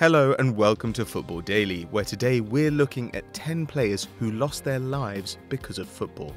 Hello and welcome to Football Daily, where today we're looking at 10 players who lost their lives because of football.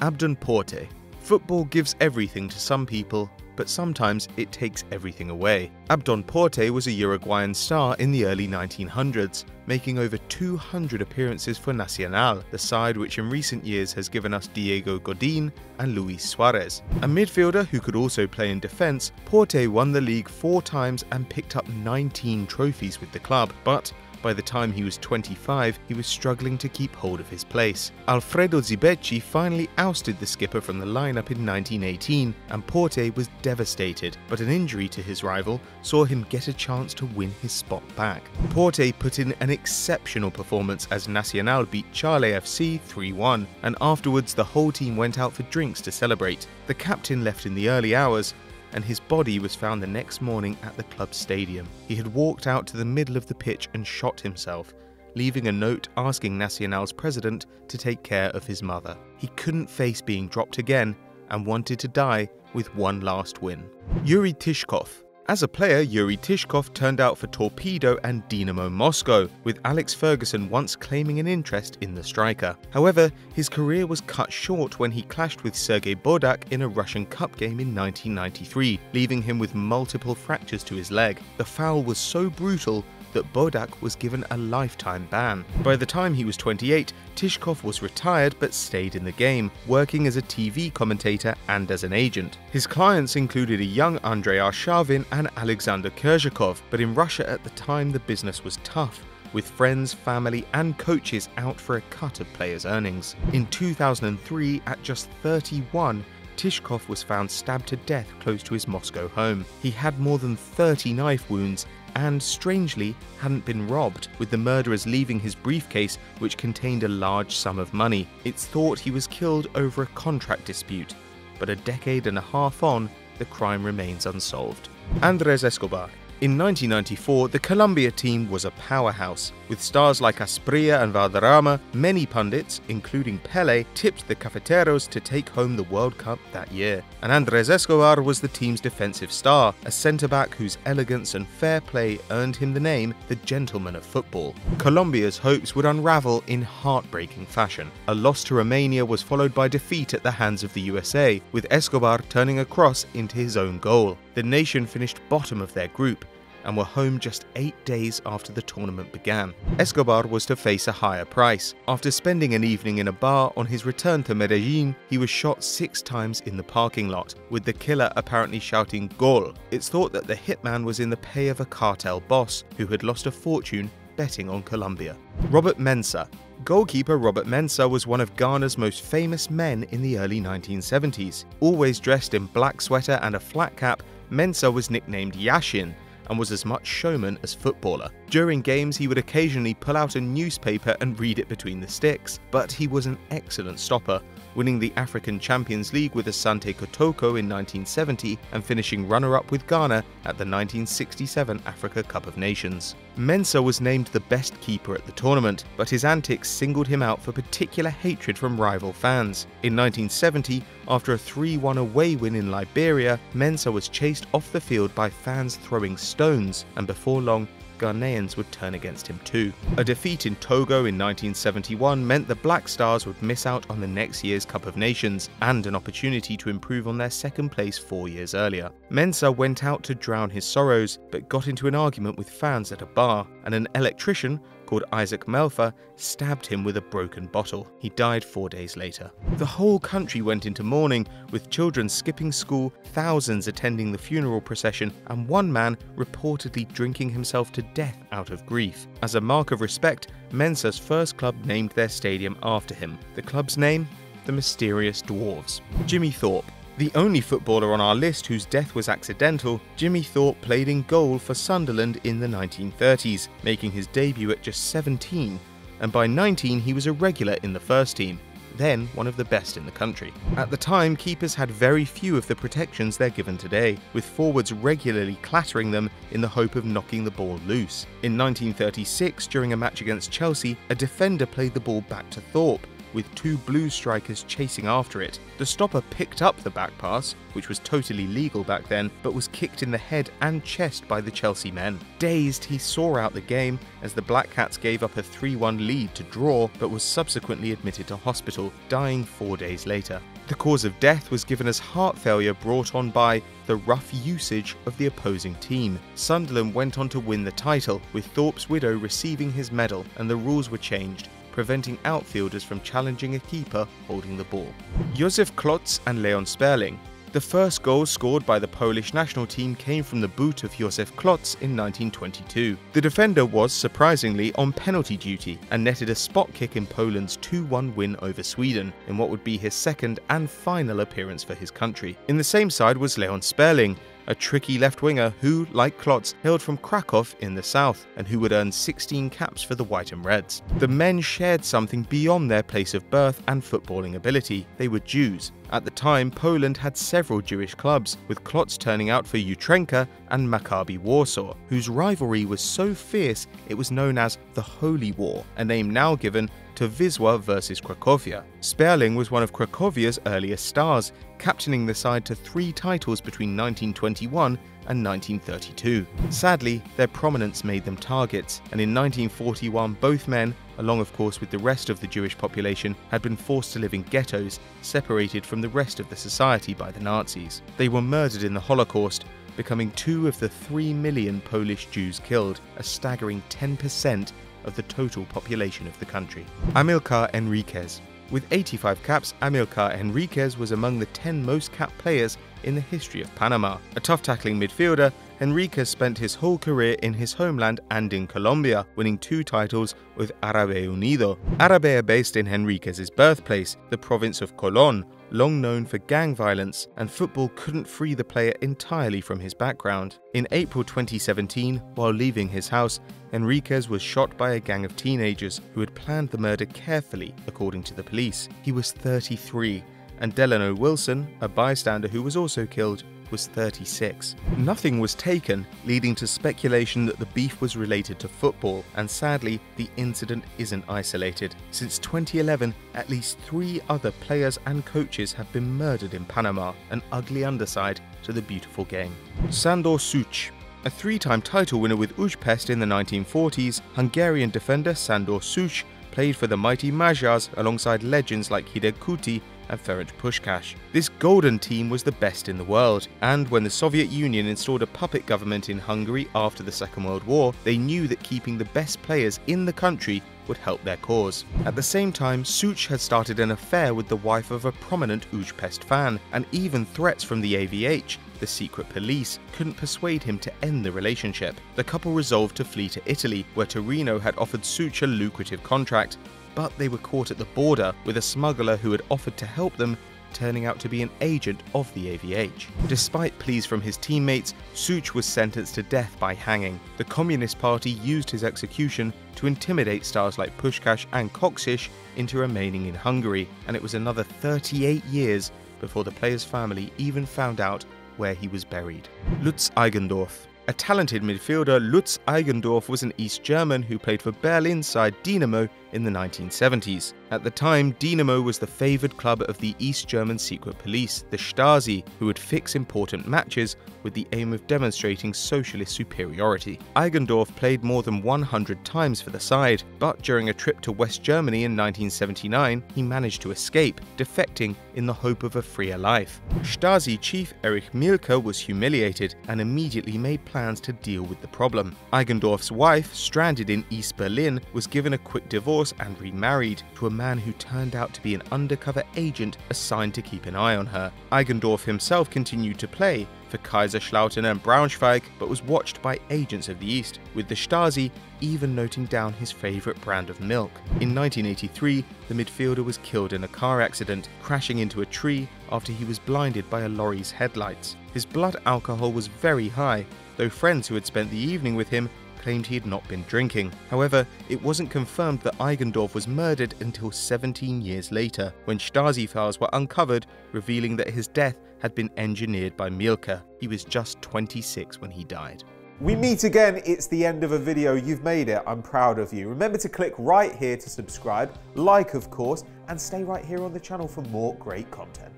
Abdon Porte. Football gives everything to some people, but sometimes it takes everything away. Abdon Porte was a Uruguayan star in the early 1900s, making over 200 appearances for Nacional, the side which in recent years has given us Diego Godin and Luis Suarez. A midfielder who could also play in defence, Porte won the league four times and picked up 19 trophies with the club, but by the time he was 25, he was struggling to keep hold of his place. Alfredo Zibecchi finally ousted the skipper from the lineup in 1918, and Porte was devastated, but an injury to his rival saw him get a chance to win his spot back. Porte put in an exceptional performance as Nacional beat Charley FC 3-1, and afterwards the whole team went out for drinks to celebrate. The captain left in the early hours, and his body was found the next morning at the club stadium. He had walked out to the middle of the pitch and shot himself, leaving a note asking Nacional's president to take care of his mother. He couldn't face being dropped again and wanted to die with one last win. Yuri Tishkov as a player, Yuri Tishkov turned out for Torpedo and Dynamo Moscow, with Alex Ferguson once claiming an interest in the striker. However, his career was cut short when he clashed with Sergei Bodak in a Russian Cup game in 1993, leaving him with multiple fractures to his leg. The foul was so brutal that Bodak was given a lifetime ban. By the time he was 28, Tishkov was retired but stayed in the game, working as a TV commentator and as an agent. His clients included a young Andrei Arshavin and Alexander Kerzhakov, but in Russia at the time the business was tough with friends, family, and coaches out for a cut of players' earnings. In 2003, at just 31, Tishkov was found stabbed to death close to his Moscow home. He had more than 30 knife wounds and strangely hadn't been robbed, with the murderers leaving his briefcase which contained a large sum of money. It's thought he was killed over a contract dispute, but a decade and a half on, the crime remains unsolved. Andres Escobar in 1994, the Colombia team was a powerhouse. With stars like Asprilla and Valderrama, many pundits, including Pele, tipped the Cafeteros to take home the World Cup that year. And Andres Escobar was the team's defensive star, a centre-back whose elegance and fair play earned him the name the gentleman of football. Colombia's hopes would unravel in heartbreaking fashion. A loss to Romania was followed by defeat at the hands of the USA, with Escobar turning a cross into his own goal. The nation finished bottom of their group, and were home just eight days after the tournament began. Escobar was to face a higher price. After spending an evening in a bar on his return to Medellin, he was shot six times in the parking lot, with the killer apparently shouting Gol. It's thought that the hitman was in the pay of a cartel boss who had lost a fortune betting on Colombia. Robert Mensah, Goalkeeper Robert Mensah was one of Ghana's most famous men in the early 1970s. Always dressed in black sweater and a flat cap, Mensah was nicknamed Yashin and was as much showman as footballer. During games, he would occasionally pull out a newspaper and read it between the sticks, but he was an excellent stopper, winning the African Champions League with Asante Kotoko in 1970 and finishing runner-up with Ghana at the 1967 Africa Cup of Nations. Mensah was named the best keeper at the tournament, but his antics singled him out for particular hatred from rival fans. In 1970, after a 3-1 away win in Liberia, Mensah was chased off the field by fans throwing stones, and before long, Ghanaians would turn against him too. A defeat in Togo in 1971 meant the Black Stars would miss out on the next year's Cup of Nations and an opportunity to improve on their second place four years earlier. Mensah went out to drown his sorrows, but got into an argument with fans at a bar, and an electrician called Isaac Melfa stabbed him with a broken bottle. He died four days later. The whole country went into mourning, with children skipping school, thousands attending the funeral procession, and one man reportedly drinking himself to death out of grief. As a mark of respect, Mensah's first club named their stadium after him. The club's name? The Mysterious Dwarves. Jimmy Thorpe, the only footballer on our list whose death was accidental, Jimmy Thorpe played in goal for Sunderland in the 1930s, making his debut at just 17, and by 19 he was a regular in the first team, then one of the best in the country. At the time, keepers had very few of the protections they're given today, with forwards regularly clattering them in the hope of knocking the ball loose. In 1936, during a match against Chelsea, a defender played the ball back to Thorpe, with two blue strikers chasing after it. The stopper picked up the back pass, which was totally legal back then, but was kicked in the head and chest by the Chelsea men. Dazed, he saw out the game as the Black Cats gave up a 3 1 lead to draw, but was subsequently admitted to hospital, dying four days later. The cause of death was given as heart failure brought on by the rough usage of the opposing team. Sunderland went on to win the title, with Thorpe's widow receiving his medal, and the rules were changed, preventing outfielders from challenging a keeper holding the ball. Jozef Klotz and Leon Sperling the first goal scored by the Polish national team came from the boot of Jozef Klotz in 1922. The defender was, surprisingly, on penalty duty and netted a spot kick in Poland's 2-1 win over Sweden, in what would be his second and final appearance for his country. In the same side was Leon Sperling, a tricky left winger who, like Klotz, hailed from Krakow in the south and who would earn 16 caps for the White and Reds. The men shared something beyond their place of birth and footballing ability. They were Jews. At the time, Poland had several Jewish clubs, with Klotz turning out for Jutrzenka and Maccabi Warsaw, whose rivalry was so fierce it was known as the Holy War, a name now given to Wisła versus Cracovia. Sperling was one of Cracovia's earliest stars, captaining the side to three titles between 1921 and 1932. Sadly, their prominence made them targets, and in 1941 both men, along of course with the rest of the Jewish population, had been forced to live in ghettos, separated from the rest of the society by the Nazis. They were murdered in the Holocaust, becoming two of the three million Polish Jews killed, a staggering 10% of the total population of the country. Amilcar Henriquez. With 85 caps, Amilcar Henriquez was among the 10 most capped players in the history of Panama. A tough tackling midfielder, Henriquez spent his whole career in his homeland and in Colombia, winning two titles with Árabe Unido. Árabe are based in Henriquez's birthplace, the province of Colón, long known for gang violence, and football couldn't free the player entirely from his background. In April 2017, while leaving his house, Henriquez was shot by a gang of teenagers who had planned the murder carefully, according to the police. He was 33, and Delano Wilson, a bystander who was also killed, was 36. Nothing was taken, leading to speculation that the beef was related to football, and sadly, the incident isn't isolated. Since 2011, at least three other players and coaches have been murdered in Panama, an ugly underside to the beautiful game. Sandor Szucs, a three-time title winner with Ujpest in the 1940s, Hungarian defender Sandor Szucs played for the mighty Magyars alongside legends like Hidegkuti and Ferenc Puskás. This golden team was the best in the world, and when the Soviet Union installed a puppet government in Hungary after the Second World War, they knew that keeping the best players in the country would help their cause. At the same time, Szucs had started an affair with the wife of a prominent Ujpest fan, and even threats from the AVH, the secret police, couldn't persuade him to end the relationship. The couple resolved to flee to Italy, where Torino had offered Szucs a lucrative contract, but they were caught at the border with a smuggler who had offered to help them turning out to be an agent of the AVH. Despite pleas from his teammates, Szucs was sentenced to death by hanging. The Communist Party used his execution to intimidate stars like Puskás and Kocsis into remaining in Hungary, and it was another 38 years before the player's family even found out where he was buried. Lutz Eigendorf a talented midfielder, Lutz Eigendorf was an East German who played for Berlin side Dynamo in the 1970s. At the time, Dynamo was the favoured club of the East German secret police, the Stasi, who would fix important matches with the aim of demonstrating socialist superiority. Eigendorf played more than 100 times for the side, but during a trip to West Germany in 1979, he managed to escape, defecting in the hope of a freer life. Stasi chief Erich Mielke was humiliated and immediately made plans to deal with the problem. Eigendorf's wife, stranded in East Berlin, was given a quick divorce and remarried to a man man who turned out to be an undercover agent assigned to keep an eye on her. Eigendorf himself continued to play for Kaiserslautern and Braunschweig, but was watched by agents of the East, with the Stasi even noting down his favourite brand of milk. In 1983, the midfielder was killed in a car accident, crashing into a tree after he was blinded by a lorry's headlights. His blood alcohol was very high, though friends who had spent the evening with him claimed he had not been drinking. However, it wasn't confirmed that Eigendorf was murdered until 17 years later, when Stasi files were uncovered, revealing that his death had been engineered by Mielke. He was just 26 when he died. We meet again, it's the end of a video, you've made it, I'm proud of you. Remember to click right here to subscribe, like of course, and stay right here on the channel for more great content.